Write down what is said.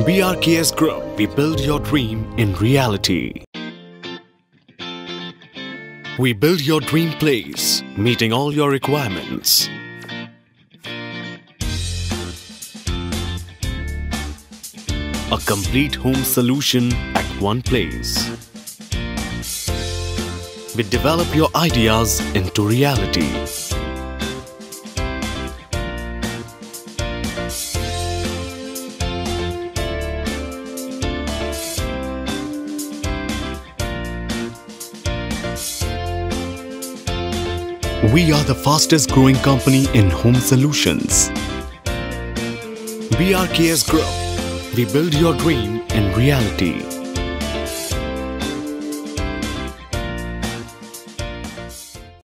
BRKS Group, we build your dream in reality. We build your dream place, meeting all your requirements. A complete home solution at one place. We develop your ideas into reality. We are the fastest growing company in home solutions. BRKS Group. We build your dream in reality.